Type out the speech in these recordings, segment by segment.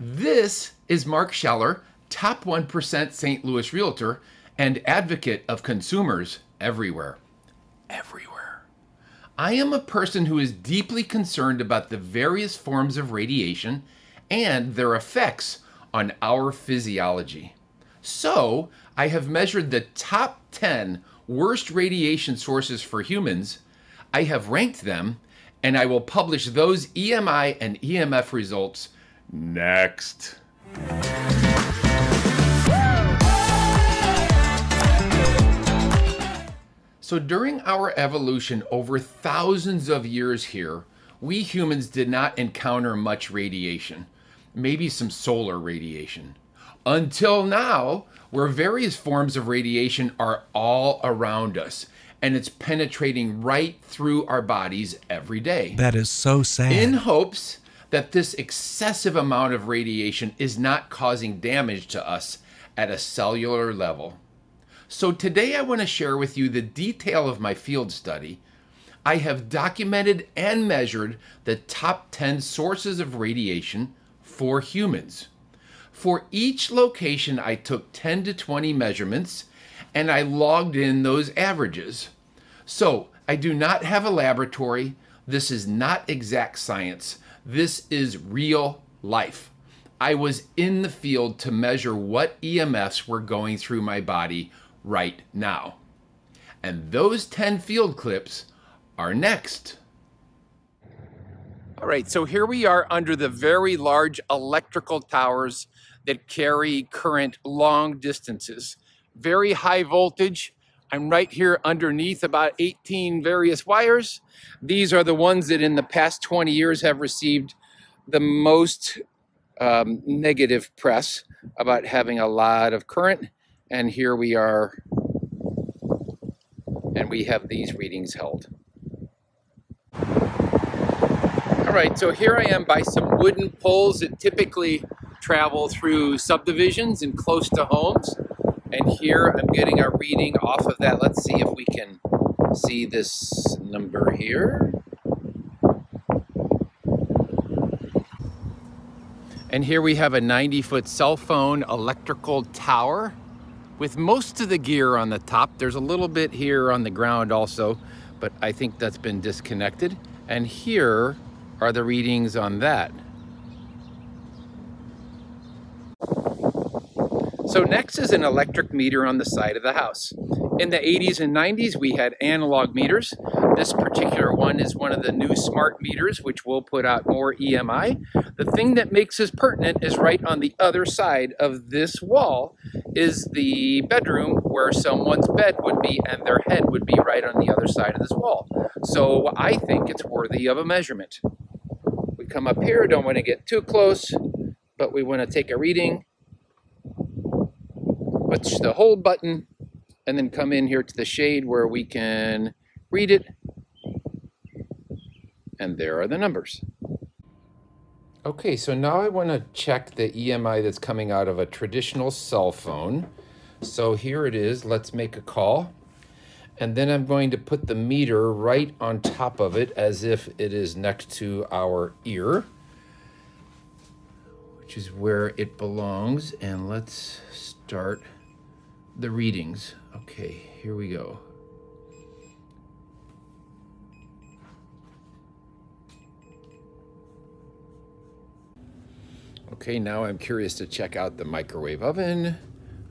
This is Mark Scheller, top 1% St. Louis realtor and advocate of consumers everywhere. Everywhere. I am a person who is deeply concerned about the various forms of radiation and their effects on our physiology. So, I have measured the top 10 worst radiation sources for humans. I have ranked them, and I will publish those EMI and EMF results next. So, during our evolution over thousands of years here, we humans did not encounter much radiation, maybe some solar radiation. Until now, where various forms of radiation are all around us and it's penetrating right through our bodies every day. That is so sad. In hopes that this excessive amount of radiation is not causing damage to us at a cellular level. So today I want to share with you the detail of my field study. I have documented and measured the top 10 sources of radiation for humans. For each location, I took 10 to 20 measurements and I logged in those averages. So I do not have a laboratory. This is not exact science. This is real life. I was in the field to measure what EMFs were going through my body right now. And those 10 field clips are next. All right, so here we are under the very large electrical towers that carry current long distances. Very high voltage. I'm right here underneath about 18 various wires. These are the ones that in the past 20 years have received the most um, negative press about having a lot of current and here we are, and we have these readings held. All right, so here I am by some wooden poles that typically travel through subdivisions and close to homes. And here I'm getting a reading off of that. Let's see if we can see this number here. And here we have a 90 foot cell phone electrical tower with most of the gear on the top. There's a little bit here on the ground also, but I think that's been disconnected. And here are the readings on that. So next is an electric meter on the side of the house. In the 80s and 90s, we had analog meters. This particular one is one of the new smart meters, which will put out more EMI. The thing that makes this pertinent is right on the other side of this wall is the bedroom where someone's bed would be and their head would be right on the other side of this wall. So I think it's worthy of a measurement. We come up here, don't want to get too close, but we want to take a reading. Push the hold button and then come in here to the shade where we can read it and there are the numbers. Okay, so now I want to check the EMI that's coming out of a traditional cell phone. So here it is. Let's make a call. And then I'm going to put the meter right on top of it as if it is next to our ear, which is where it belongs. And let's start the readings. Okay, here we go. Okay, now I'm curious to check out the microwave oven.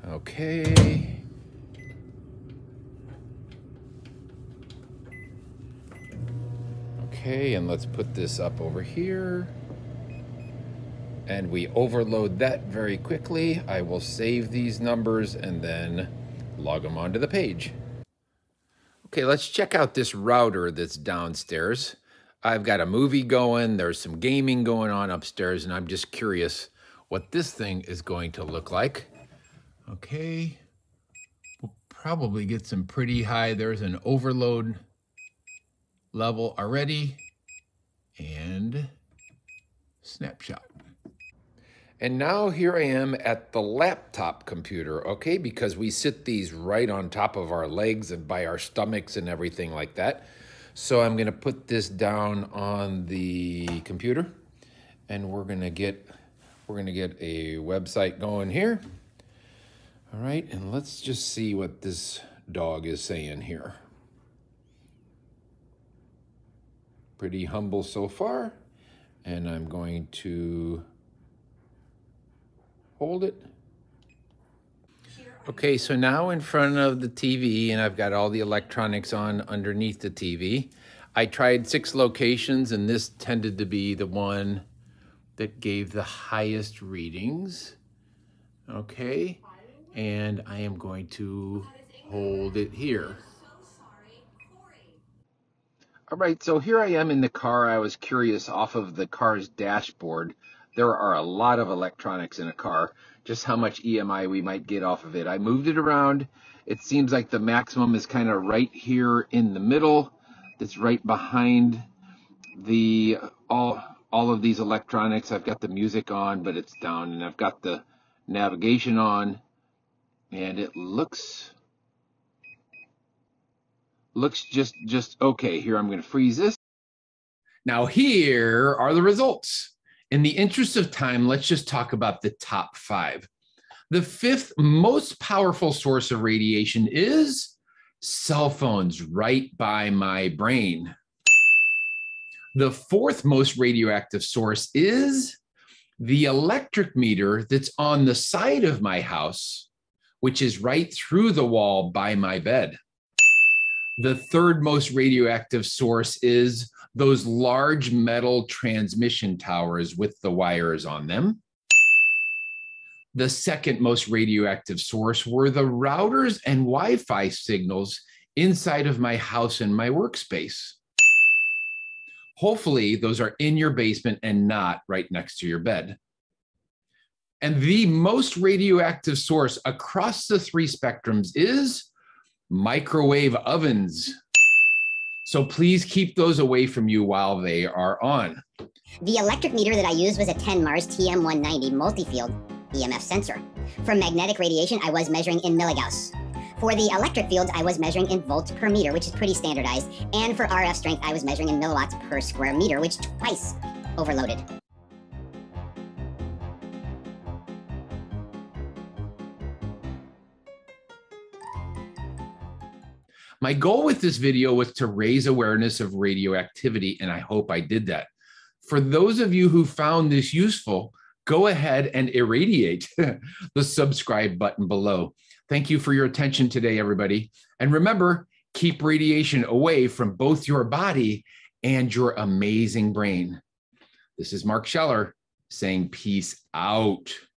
Okay. Okay, and let's put this up over here. And we overload that very quickly. I will save these numbers and then log them onto the page. Okay, let's check out this router that's downstairs. I've got a movie going, there's some gaming going on upstairs, and I'm just curious what this thing is going to look like. Okay, we'll probably get some pretty high, there's an overload level already, and snapshot. And now here I am at the laptop computer, okay? Because we sit these right on top of our legs and by our stomachs and everything like that. So I'm gonna put this down on the computer and we're gonna get We're to get a website going here. All right, and let's just see what this dog is saying here. Pretty humble so far. And I'm going to hold it. Okay, so now in front of the TV, and I've got all the electronics on underneath the TV. I tried six locations, and this tended to be the one that gave the highest readings. Okay, and I am going to hold it here. All right, so here I am in the car. I was curious off of the car's dashboard. There are a lot of electronics in a car, just how much EMI we might get off of it. I moved it around. It seems like the maximum is kind of right here in the middle. It's right behind the all all of these electronics. I've got the music on, but it's down, and I've got the navigation on, and it looks looks just just okay. Here I'm going to freeze this. Now here are the results. In the interest of time, let's just talk about the top five. The fifth most powerful source of radiation is cell phones right by my brain. The fourth most radioactive source is the electric meter that's on the side of my house, which is right through the wall by my bed. The third most radioactive source is those large metal transmission towers with the wires on them. The second most radioactive source were the routers and Wi Fi signals inside of my house and my workspace. Hopefully, those are in your basement and not right next to your bed. And the most radioactive source across the three spectrums is microwave ovens. So please keep those away from you while they are on. The electric meter that I used was a Tenmars TM190 multi-field EMF sensor. For magnetic radiation, I was measuring in milligauss. For the electric fields, I was measuring in volts per meter, which is pretty standardized. And for RF strength, I was measuring in milliwatts per square meter, which twice overloaded. My goal with this video was to raise awareness of radioactivity, and I hope I did that. For those of you who found this useful, go ahead and irradiate the subscribe button below. Thank you for your attention today, everybody. And remember, keep radiation away from both your body and your amazing brain. This is Mark Scheller saying peace out.